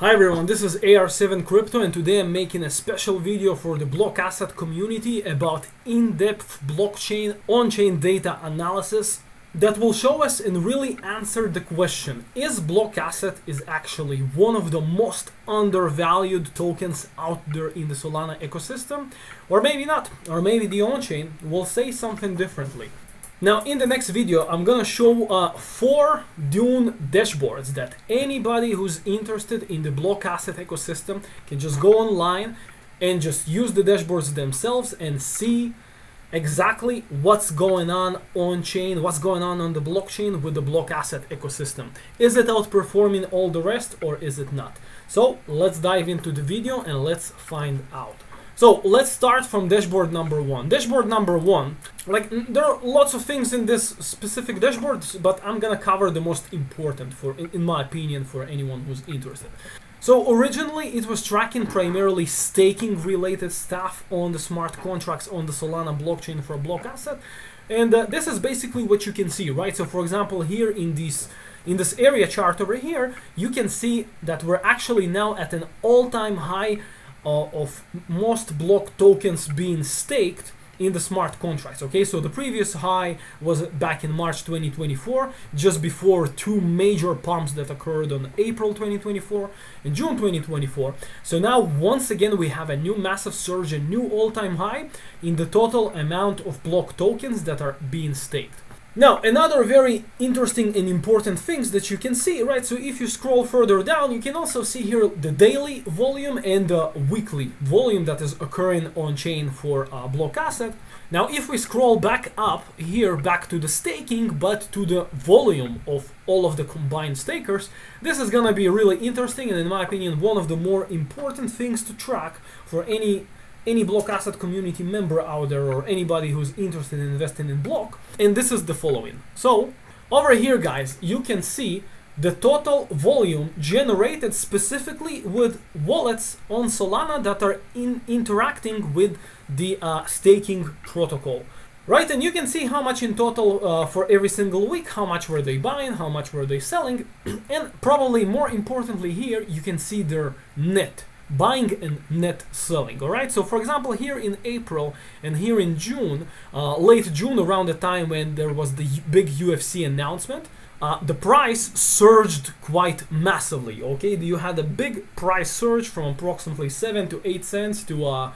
Hi everyone, this is AR7 Crypto and today I'm making a special video for the block asset community about in-depth blockchain on-chain data analysis that will show us and really answer the question is block asset is actually one of the most undervalued tokens out there in the Solana ecosystem or maybe not or maybe the on-chain will say something differently. Now in the next video I'm gonna show uh, four Dune dashboards that anybody who's interested in the block asset ecosystem can just go online and just use the dashboards themselves and see exactly what's going on on chain, what's going on on the blockchain with the block asset ecosystem. Is it outperforming all the rest or is it not? So let's dive into the video and let's find out. So let's start from dashboard number one. Dashboard number one, like there are lots of things in this specific dashboard, but I'm gonna cover the most important for, in, my opinion, for anyone who's interested. So originally it was tracking primarily staking related stuff on the smart contracts on the Solana blockchain for a block asset. And uh, this is basically what you can see, right? So for example, here in this in this area chart over here, you can see that we're actually now at an all-time high uh, of most block tokens being staked in the smart contracts okay? So the previous high was back in march 2024 just before two major pumps that occurred on april 2024 and june 2024 so now once again we have a new massive surge a new all-time high in the total amount of block tokens that are being staked now, another very interesting and important things that you can see, right? So if you scroll further down, you can also see here the daily volume and the weekly volume that is occurring on chain for uh, block asset. Now, if we scroll back up here, back to the staking, but to the volume of all of the combined stakers, this is gonna be really interesting and in my opinion, one of the more important things to track for any any block asset community member out there or anybody who's interested in investing in block and this is the following. So over here guys you can see the total volume generated specifically with wallets on Solana that are in interacting with the uh, staking protocol. Right and you can see how much in total uh, for every single week how much were they buying how much were they selling. And probably more importantly here you can see their net buying and net selling all right? So for example here in april and here in june uh, late june around the time when there was the big ufc announcement uh, the price surged quite massively okay? You had a big price surge from approximately 7 to 8 cents to uh,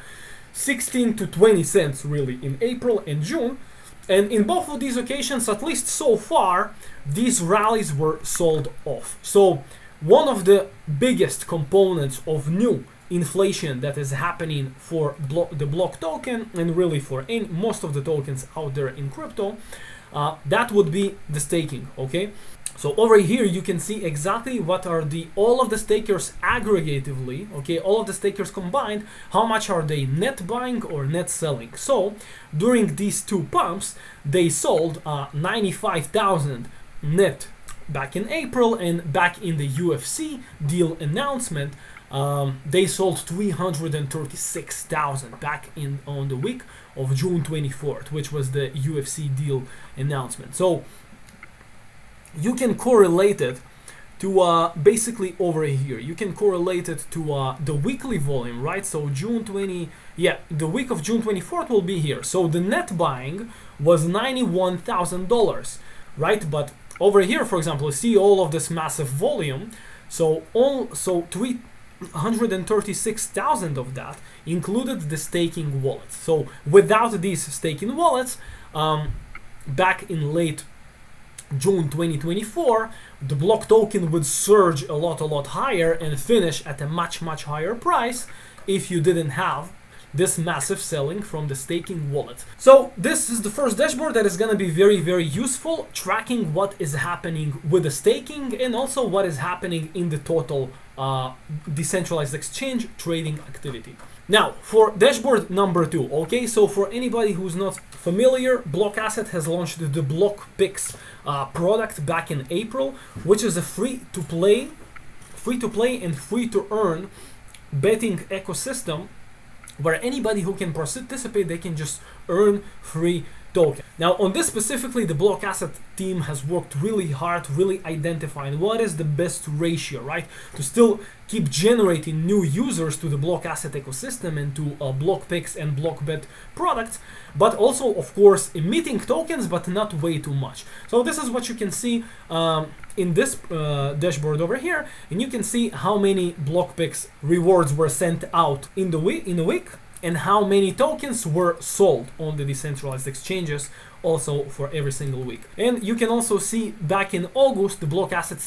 16 to 20 cents really in april and june. And in both of these occasions at least so far these rallies were sold off. So one of the biggest components of new inflation that is happening for blo the block token and really for most of the tokens out there in crypto, uh, that would be the staking, okay? So over here you can see exactly what are the all of the stakers aggregatively, okay, all of the stakers combined, how much are they net buying or net selling. So during these two pumps, they sold uh, 95,000 net back in April and back in the UFC deal announcement, um, they sold 336,000 back in on the week of June 24th, which was the UFC deal announcement. So you can correlate it to uh, basically over here. You can correlate it to uh, the weekly volume, right? So June 20, yeah, the week of June 24th will be here. So the net buying was $91,000, right? But over here, for example, you see all of this massive volume. So all so 336,000 of that included the staking wallets. So without these staking wallets, um, back in late June 2024, the block token would surge a lot, a lot higher and finish at a much, much higher price if you didn't have this massive selling from the staking wallet. So this is the first dashboard that is going to be very, very useful, tracking what is happening with the staking and also what is happening in the total uh, decentralized exchange trading activity. Now, for dashboard number two, okay, so for anybody who's not familiar, Block Asset has launched the Block Picks uh, product back in April, which is a free-to-play, free-to-play and free-to-earn betting ecosystem where anybody who can participate they can just earn free token. Now on this specifically, the block asset team has worked really hard, really identifying what is the best ratio, right? To still keep generating new users to the block asset ecosystem and to uh, BlockPicks and block bet products, but also of course emitting tokens, but not way too much. So this is what you can see um, in this uh, dashboard over here, and you can see how many BlockPicks rewards were sent out in the week in a week and how many tokens were sold on the decentralized exchanges also for every single week. And you can also see back in August, the block asset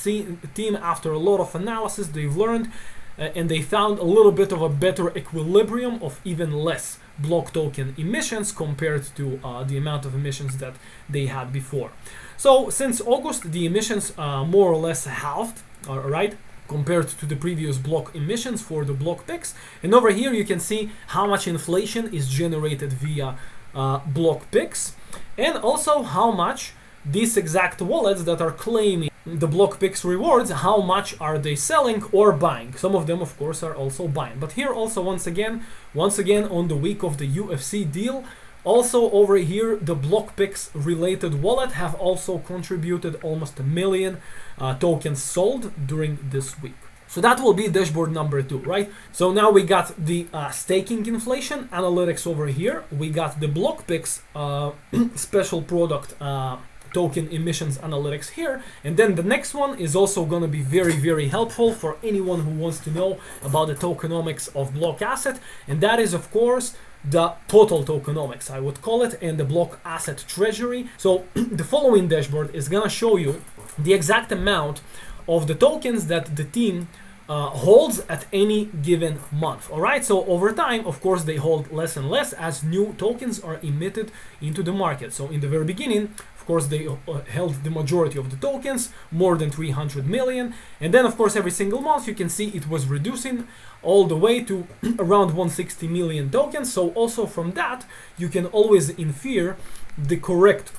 team, after a lot of analysis, they've learned uh, and they found a little bit of a better equilibrium of even less block token emissions compared to uh, the amount of emissions that they had before. So since August, the emissions uh, more or less halved, all right? Compared to the previous block emissions for the block picks. And over here you can see how much inflation is generated via uh, block picks and also how much these exact wallets that are claiming the block picks rewards, how much are they selling or buying? Some of them, of course, are also buying. But here also, once again, once again on the week of the UFC deal, also over here, the BlockPicks related wallet have also contributed almost a million uh, tokens sold during this week. So that will be dashboard number two, right? So now we got the uh, staking inflation analytics over here. We got the BlockPicks uh, special product uh, token emissions analytics here. And then the next one is also going to be very, very helpful for anyone who wants to know about the tokenomics of block asset. And that is, of course, the total tokenomics, I would call it, and the block asset treasury. So the following dashboard is gonna show you the exact amount of the tokens that the team uh, holds at any given month. All right, so over time, of course, they hold less and less as new tokens are emitted into the market. So in the very beginning, of course, they uh, held the majority of the tokens, more than 300 million. And then, of course, every single month, you can see it was reducing all the way to around 160 million tokens. So also from that, you can always infer the correct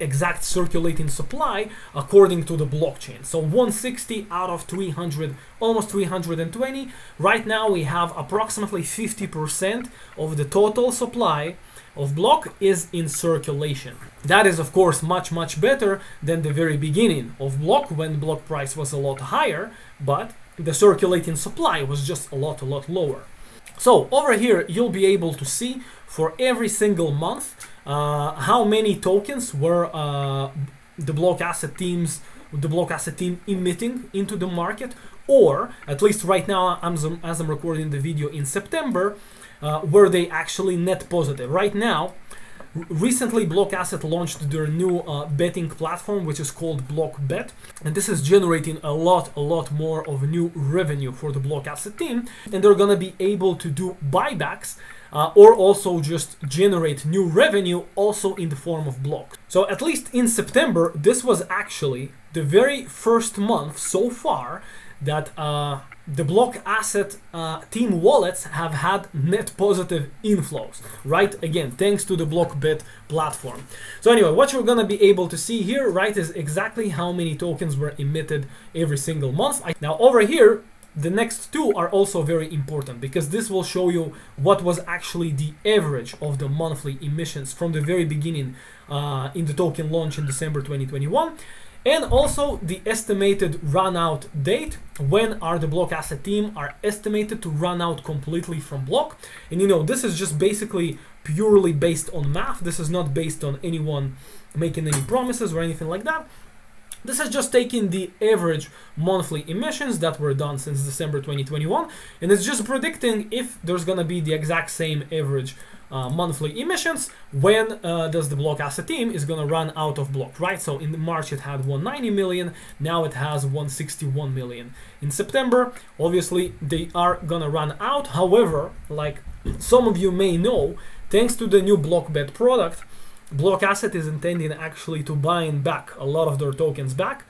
exact circulating supply according to the blockchain. So 160 out of 300, almost 320. Right now we have approximately 50% of the total supply of block is in circulation. That is of course much much better than the very beginning of block when block price was a lot higher, but the circulating supply was just a lot, a lot lower. So over here, you'll be able to see for every single month uh, how many tokens were uh, the block asset teams, the block asset team emitting into the market, or at least right now, I'm, as I'm recording the video in September, uh, were they actually net positive? Right now, Recently, Block Asset launched their new uh, betting platform, which is called BlockBet, and this is generating a lot, a lot more of new revenue for the Block Asset team, and they're gonna be able to do buybacks uh, or also just generate new revenue also in the form of blocks. So at least in September, this was actually the very first month so far that uh, the block asset uh, team wallets have had net positive inflows. Right again thanks to the blockbet platform. So anyway what you're gonna be able to see here right is exactly how many tokens were emitted every single month. I, now over here the next two are also very important because this will show you what was actually the average of the monthly emissions from the very beginning uh, in the token launch in December 2021 and also the estimated run out date. When are the block asset team are estimated to run out completely from block? And you know this is just basically purely based on math. This is not based on anyone making any promises or anything like that. This is just taking the average monthly emissions that were done since December 2021 and it's just predicting if there's gonna be the exact same average uh, monthly emissions when uh, does the block asset team is to run out of block right? So in march it had 190 million now it has 161 million. In september obviously they are gonna run out. However like some of you may know thanks to the new blockbet product block asset is intending actually to buying back a lot of their tokens back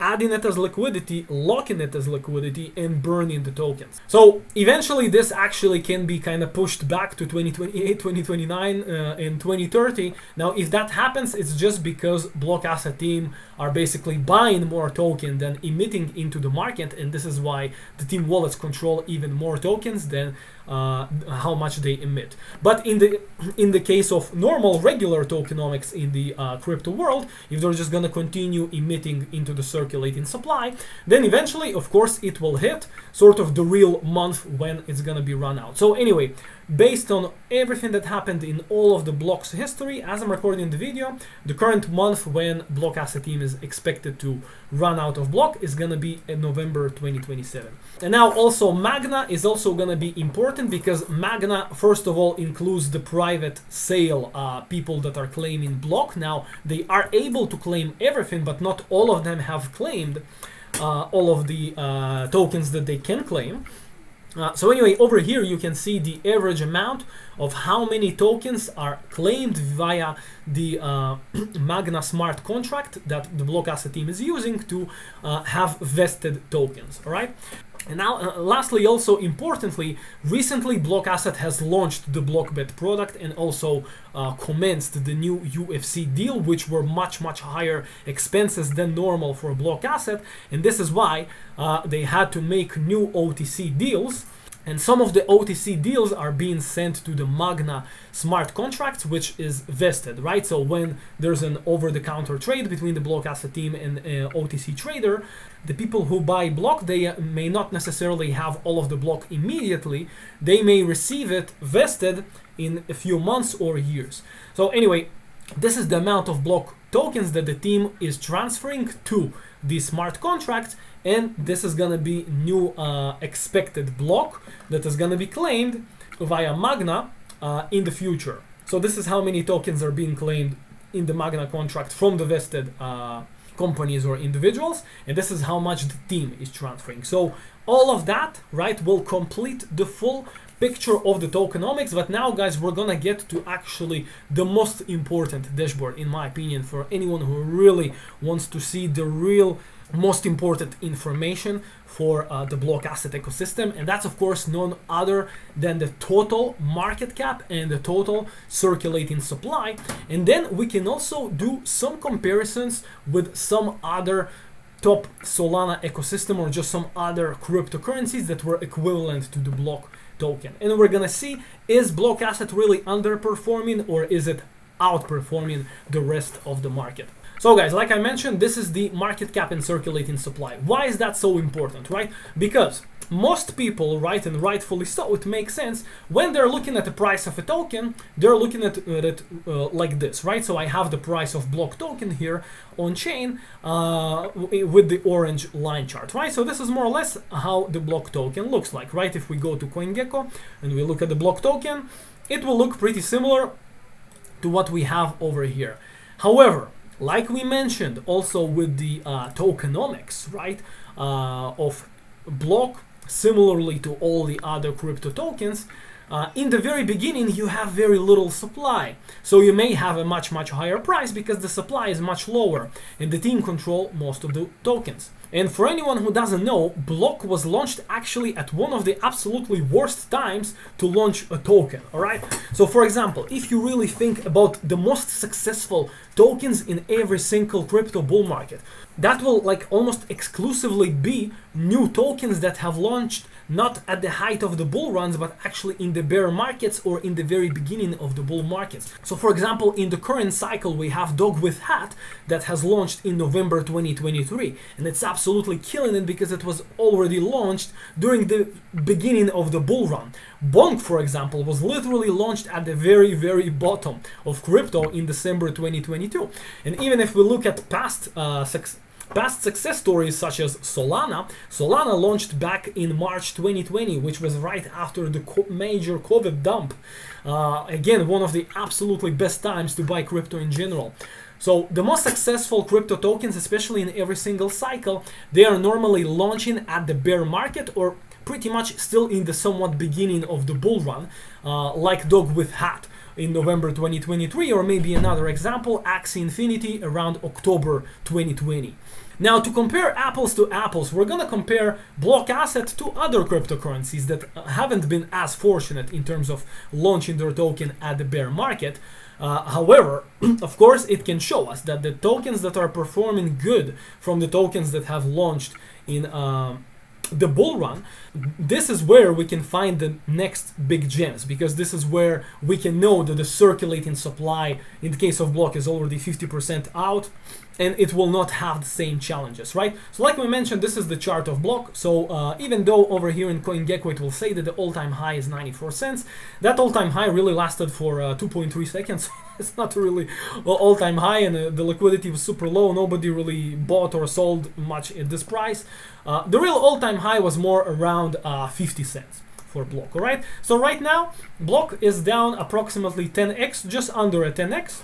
adding it as liquidity, locking it as liquidity, and burning the tokens. So eventually this actually can be kind of pushed back to 2028, 2029, uh, and 2030. Now if that happens, it's just because block asset team are basically buying more token than emitting into the market, and this is why the team wallets control even more tokens than uh, how much they emit. But in the in the case of normal regular tokenomics in the uh, crypto world, if they're just gonna continue emitting into the circulating supply, then eventually, of course, it will hit sort of the real month when it's gonna be run out. So anyway, based on everything that happened in all of the blocks history. As I'm recording the video the current month when block asset team is expected to run out of block is gonna be in November 2027 and now also Magna is also gonna be important because Magna first of all includes the private sale uh, people that are claiming block. Now they are able to claim everything but not all of them have claimed uh, all of the uh, tokens that they can claim uh, so anyway, over here you can see the average amount of how many tokens are claimed via the uh, Magna smart contract that the block asset team is using to uh, have vested tokens, all right? And now, uh, lastly, also importantly, recently Block Asset has launched the BlockBet product and also uh, commenced the new UFC deal, which were much, much higher expenses than normal for Block Asset. And this is why uh, they had to make new OTC deals and some of the OTC deals are being sent to the Magna smart contracts, which is vested, right? So when there's an over-the-counter trade between the block asset team and uh, OTC trader, the people who buy block, they uh, may not necessarily have all of the block immediately. They may receive it vested in a few months or years. So anyway, this is the amount of block tokens that the team is transferring to the smart contract and this is gonna be new uh, expected block that is gonna be claimed via Magna uh, in the future. So this is how many tokens are being claimed in the Magna contract from the vested uh, companies or individuals, and this is how much the team is transferring. So all of that, right, will complete the full picture of the tokenomics but now guys we're gonna get to actually the most important dashboard in my opinion for anyone who really wants to see the real most important information for uh, the block asset ecosystem. And that's of course none other than the total market cap and the total circulating supply. And then we can also do some comparisons with some other top Solana ecosystem or just some other cryptocurrencies that were equivalent to the block token. And we're gonna see is block asset really underperforming or is it outperforming the rest of the market so guys, like I mentioned, this is the market cap and circulating supply. Why is that so important, right? Because most people, right, and rightfully so, it makes sense, when they're looking at the price of a token, they're looking at, it uh, like this, right? So I have the price of block token here on chain uh, with the orange line chart, right? So this is more or less how the block token looks like, right? If we go to CoinGecko and we look at the block token, it will look pretty similar to what we have over here. However, like we mentioned also with the uh, tokenomics, right, uh, of block, similarly to all the other crypto tokens, uh, in the very beginning you have very little supply. So you may have a much much higher price because the supply is much lower and the team control most of the tokens and for anyone who doesn't know, Block was launched actually at one of the absolutely worst times to launch a token, alright? So for example, if you really think about the most successful tokens in every single crypto bull market, that will like almost exclusively be new tokens that have launched not at the height of the bull runs, but actually in the bear markets or in the very beginning of the bull markets. So for example, in the current cycle, we have Dog with Hat that has launched in November 2023. And it's absolutely killing it because it was already launched during the beginning of the bull run. Bonk, for example, was literally launched at the very, very bottom of crypto in December 2022. And even if we look at past uh, success Past success stories such as Solana, Solana launched back in March 2020, which was right after the co major COVID dump. Uh, again, one of the absolutely best times to buy crypto in general. So the most successful crypto tokens, especially in every single cycle, they are normally launching at the bear market or pretty much still in the somewhat beginning of the bull run, uh, like Dog with Hat in November 2023, or maybe another example, Axie Infinity around October 2020. Now, to compare apples to apples, we're gonna compare Block Asset to other cryptocurrencies that haven't been as fortunate in terms of launching their token at the bear market. Uh, however, of course, it can show us that the tokens that are performing good from the tokens that have launched in uh, the bull run, this is where we can find the next big gems because this is where we can know that the circulating supply in the case of block is already 50% out and it will not have the same challenges, right? So like we mentioned, this is the chart of block. So uh, even though over here in CoinGecko it will say that the all-time high is 94 cents, that all-time high really lasted for uh, 2.3 seconds. it's not really all-time high and uh, the liquidity was super low. Nobody really bought or sold much at this price. Uh, the real all-time high was more around uh, 50 cents for block all right so right now block is down approximately 10x just under a 10x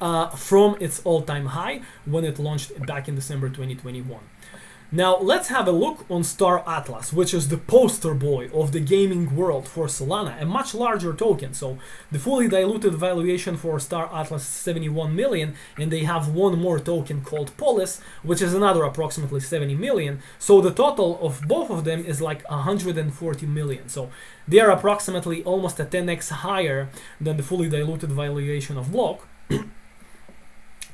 uh, from its all-time high when it launched back in December 2021. Now let's have a look on Star Atlas, which is the poster boy of the gaming world for Solana, a much larger token. So the fully diluted valuation for Star Atlas is 71 million, and they have one more token called Polis, which is another approximately 70 million. So the total of both of them is like 140 million. So they are approximately almost a 10x higher than the fully diluted valuation of Block.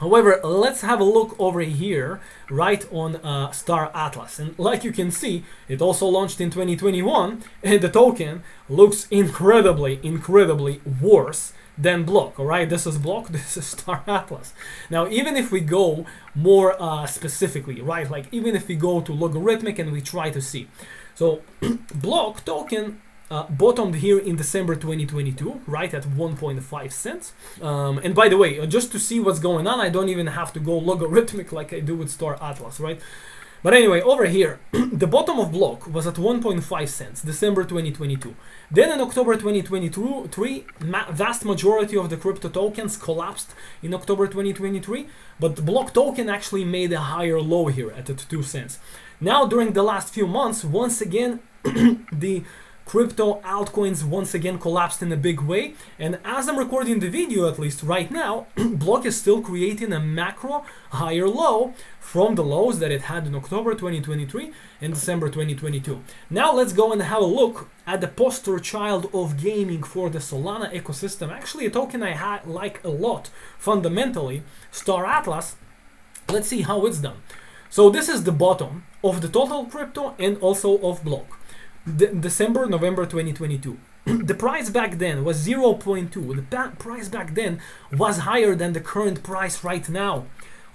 However, let's have a look over here, right on uh, Star Atlas. And like you can see, it also launched in 2021, and the token looks incredibly, incredibly worse than Block, all right? This is Block, this is Star Atlas. Now, even if we go more uh, specifically, right, like even if we go to logarithmic and we try to see. So, Block token uh, bottomed here in December 2022, right at 1.5 cents. Um, and by the way, uh, just to see what's going on, I don't even have to go logarithmic like I do with Star Atlas, right? But anyway, over here, the bottom of block was at 1.5 cents, December 2022. Then in October 2023, ma vast majority of the crypto tokens collapsed in October 2023, but the block token actually made a higher low here at 2 cents. Now, during the last few months, once again, the crypto altcoins once again collapsed in a big way. And as I'm recording the video, at least right now, Block is still creating a macro higher low from the lows that it had in October 2023 and December 2022. Now let's go and have a look at the poster child of gaming for the Solana ecosystem. Actually, a token I like a lot fundamentally, Star Atlas. Let's see how it's done. So this is the bottom of the total crypto and also of Block. De December, November 2022. the price back then was 0.2. The price back then was higher than the current price right now.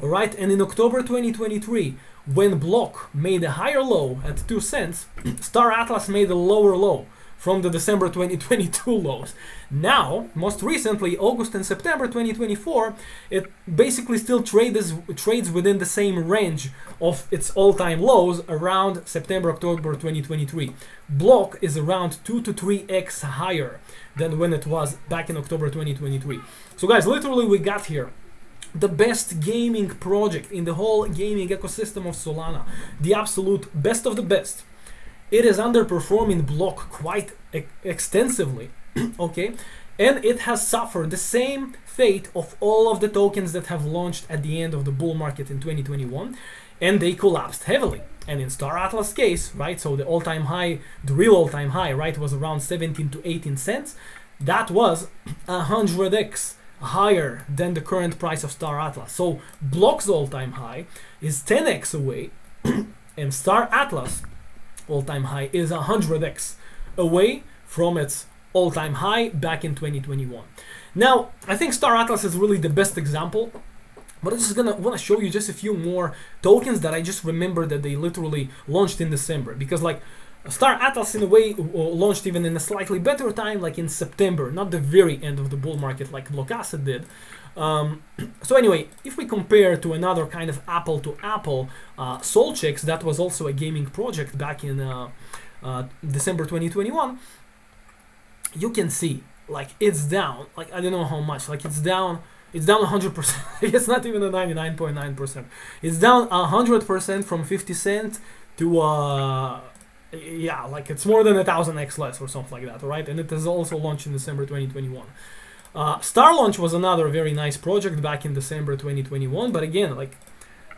Alright, and in October 2023, when Block made a higher low at 2 cents, Star Atlas made a lower low from the December 2022 lows. Now, most recently, August and September 2024, it basically still trades trades within the same range of its all-time lows around September October 2023. Block is around 2 to 3x higher than when it was back in October 2023. So guys, literally we got here the best gaming project in the whole gaming ecosystem of Solana, the absolute best of the best it is underperforming block quite e extensively okay? And it has suffered the same fate of all of the tokens that have launched at the end of the bull market in 2021 and they collapsed heavily. And in star atlas case right so the all-time high the real all-time high right was around 17 to 18 cents. That was 100x higher than the current price of star atlas. So block's all-time high is 10x away and star atlas all-time high is 100x away from its all-time high back in 2021. Now, I think Star Atlas is really the best example, but I'm just gonna want to show you just a few more tokens that I just remember that they literally launched in December because like Star Atlas in a way launched even in a slightly better time, like in September, not the very end of the bull market like Block Asset did. Um, so anyway, if we compare to another kind of apple to apple, uh, SolChicks, that was also a gaming project back in uh, uh, December 2021, you can see like it's down, like I don't know how much, like it's down, it's down 100%. it's not even a 99.9%. It's down 100% from 50 cent to uh yeah, like it's more than a thousand x less or something like that, right? And it is also launched in December 2021. Uh, Star Launch was another very nice project back in December 2021, but again, like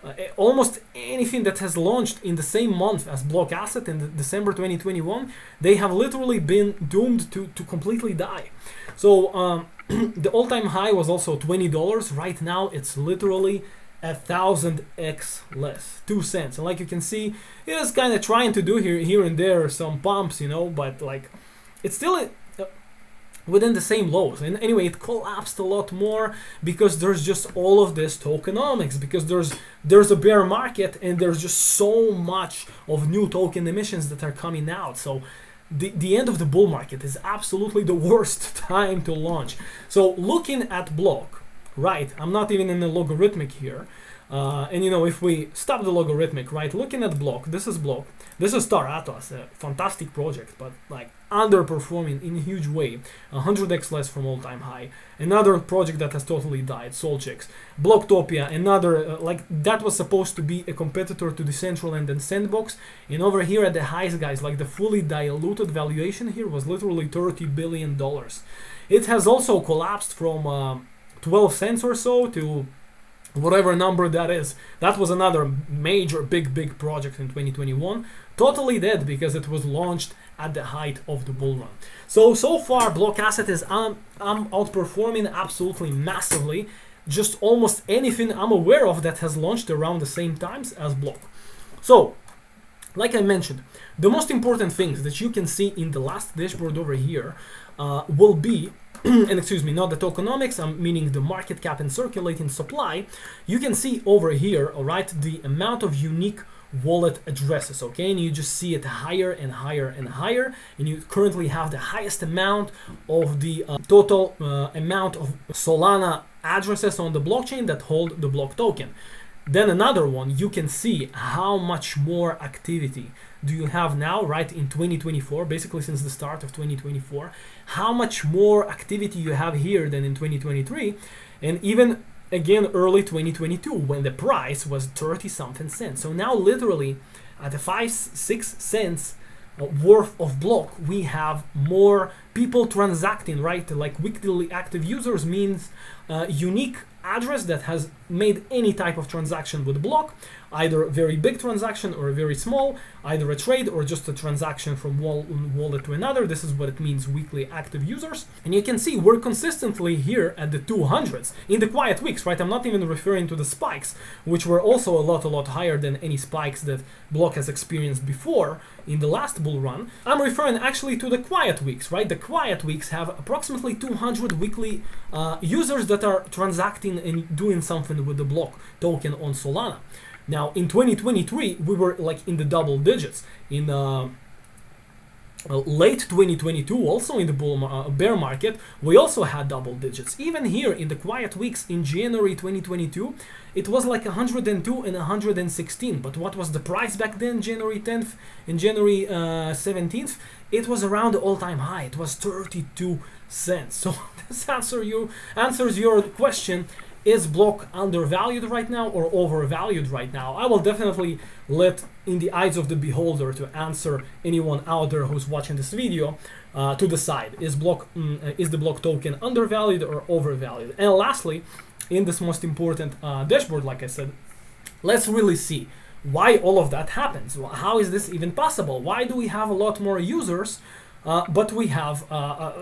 uh, almost anything that has launched in the same month as Block Asset in December 2021, they have literally been doomed to, to completely die. So um, the all-time high was also $20. Right now, it's literally a thousand x less, two cents. And like you can see, it is kind of trying to do here, here and there some pumps, you know, but like it's still within the same lows. And anyway, it collapsed a lot more because there's just all of this tokenomics because there's there's a bear market and there's just so much of new token emissions that are coming out. So the, the end of the bull market is absolutely the worst time to launch. So looking at block, right, I'm not even in the logarithmic here. Uh, and you know, if we stop the logarithmic, right, looking at block, this is block, this is Star Atlas, a fantastic project, but like underperforming in a huge way, 100x less from all-time high. Another project that has totally died, SolChicks. Blocktopia, another, uh, like that was supposed to be a competitor to Decentraland and Sandbox, and over here at the highs, guys, like the fully diluted valuation here was literally 30 billion dollars. It has also collapsed from uh, 12 cents or so to whatever number that is. That was another major big big project in 2021. Totally dead because it was launched at the height of the bull run. So so far block asset is um, I'm outperforming absolutely massively just almost anything I'm aware of that has launched around the same times as block. So like I mentioned, the most important things that you can see in the last dashboard over here uh, will be and excuse me, not the tokenomics, I'm meaning the market cap and circulating supply, you can see over here, all right, the amount of unique wallet addresses, okay? And you just see it higher and higher and higher, and you currently have the highest amount of the uh, total uh, amount of Solana addresses on the blockchain that hold the block token. Then another one, you can see how much more activity do you have now, right, in 2024, basically since the start of 2024, how much more activity you have here than in 2023, and even again early 2022 when the price was 30 something cents. So now literally at the 5 6 cents uh, worth of block we have more people transacting right like weekly active users means uh, unique address that has made any type of transaction with block either a very big transaction or a very small, either a trade or just a transaction from one wallet to another. This is what it means weekly active users. And you can see we're consistently here at the 200s in the quiet weeks, right? I'm not even referring to the spikes, which were also a lot, a lot higher than any spikes that Block has experienced before in the last bull run. I'm referring actually to the quiet weeks, right? The quiet weeks have approximately 200 weekly uh, users that are transacting and doing something with the Block token on Solana. Now in 2023 we were like in the double digits. In uh, late 2022, also in the bull uh, bear market, we also had double digits. Even here in the quiet weeks in January 2022, it was like 102 and 116. But what was the price back then, January 10th and January uh, 17th? It was around the all-time high. It was 32 cents. So this answer you answers your question is block undervalued right now or overvalued right now? I will definitely let in the eyes of the beholder to answer anyone out there who's watching this video uh, to decide is block mm, is the block token undervalued or overvalued? And lastly, in this most important uh, dashboard, like I said, let's really see why all of that happens. How is this even possible? Why do we have a lot more users? Uh, but we have uh,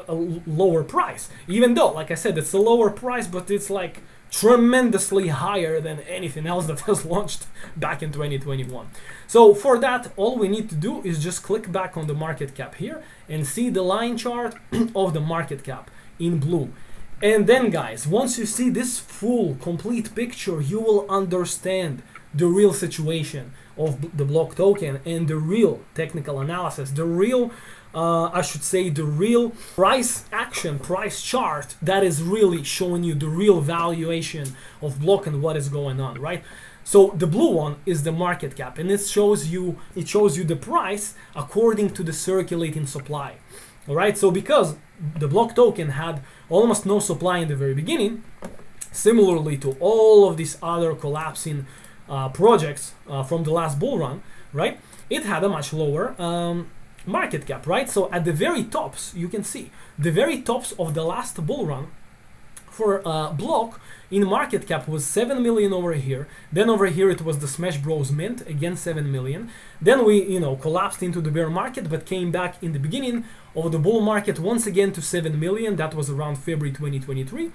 a, a, lower price. Even though, like I said, it's a lower price, but it's like tremendously higher than anything else that has launched back in 2021. So for that, all we need to do is just click back on the market cap here and see the line chart of the market cap in blue. And then guys, once you see this full complete picture, you will understand the real situation of the block token and the real technical analysis, the real uh, I should say, the real price action, price chart that is really showing you the real valuation of block and what is going on, right? So the blue one is the market cap, and it shows you it shows you the price according to the circulating supply. All right. So because the block token had almost no supply in the very beginning, similarly to all of these other collapsing uh, projects uh, from the last bull run, right? It had a much lower um, market cap, right? So at the very tops, you can see the very tops of the last bull run, for uh, Block in market cap was 7 million over here. Then over here it was the Smash Bros Mint, again 7 million. Then we, you know, collapsed into the bear market but came back in the beginning of the bull market once again to 7 million. That was around February 2023.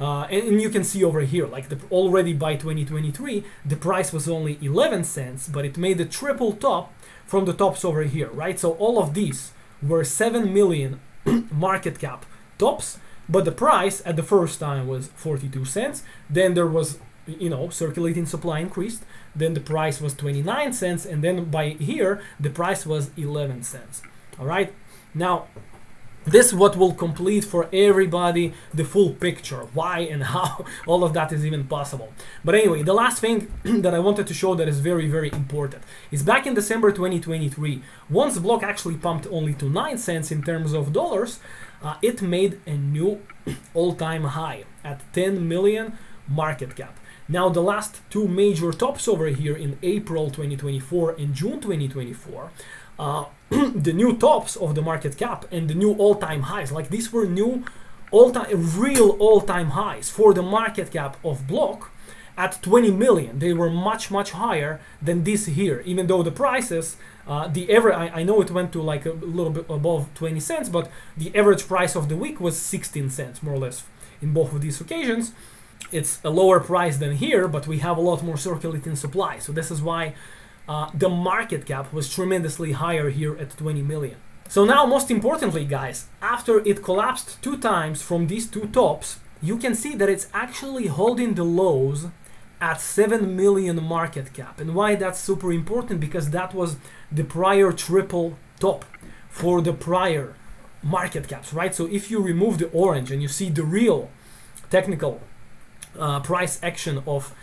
Uh, and, and, you can see over here, like the, already by 2023, the price was only 11 cents, but it made a triple top from the tops over here, right? So all of these were 7 million market cap tops, but the price at the first time was 42 cents. Then there was, you know, circulating supply increased. Then the price was 29 cents, and then by here the price was 11 cents. All right. Now this what will complete for everybody the full picture. Why and how? All of that is even possible. But anyway the last thing that i wanted to show that is very very important is back in december 2023 once block actually pumped only to 9 cents in terms of dollars uh, it made a new all-time high at 10 million market cap. Now the last two major tops over here in april 2024 and june 2024 uh, the new tops of the market cap and the new all-time highs. Like these were new all-time, real all-time highs for the market cap of Block at 20 million. They were much, much higher than this here, even though the prices, uh, the average, I, I, know it went to like a little bit above 20 cents, but the average price of the week was 16 cents, more or less, in both of these occasions. It's a lower price than here, but we have a lot more circulating supply. So this is why uh, the market cap was tremendously higher here at 20 million. So now most importantly guys, after it collapsed two times from these two tops, you can see that it's actually holding the lows at 7 million market cap. And why that's super important? Because that was the prior triple top for the prior market caps, right? So if you remove the orange and you see the real technical uh, price action of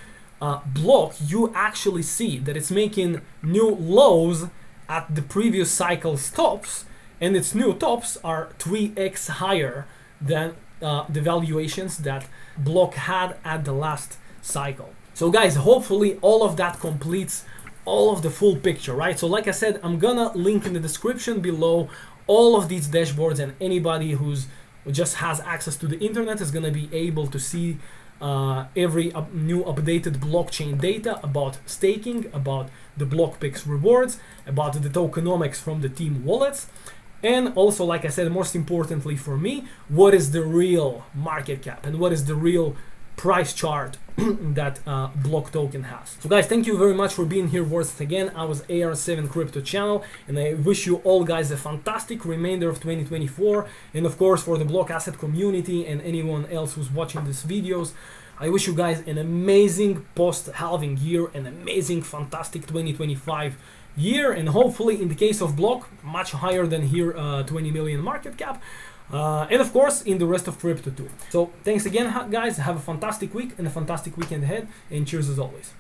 uh, block, you actually see that it's making new lows at the previous cycle's tops, and its new tops are 3x higher than uh, the valuations that block had at the last cycle. So guys, hopefully all of that completes all of the full picture, right? So like I said, I'm gonna link in the description below all of these dashboards and anybody who's just has access to the internet is gonna be able to see uh, every up new updated blockchain data about staking, about the BlockPicks rewards, about the tokenomics from the team wallets, and also, like I said, most importantly for me, what is the real market cap and what is the real price chart that uh, block token has. So guys, thank you very much for being here once again. I was AR7 Crypto Channel and I wish you all guys a fantastic remainder of 2024 and of course for the block asset community and anyone else who's watching these videos. I wish you guys an amazing post-halving year, an amazing, fantastic 2025 year, and hopefully in the case of Block, much higher than here, uh, 20 million market cap. Uh, and of course in the rest of crypto too. So thanks again guys, have a fantastic week and a fantastic weekend ahead and cheers as always.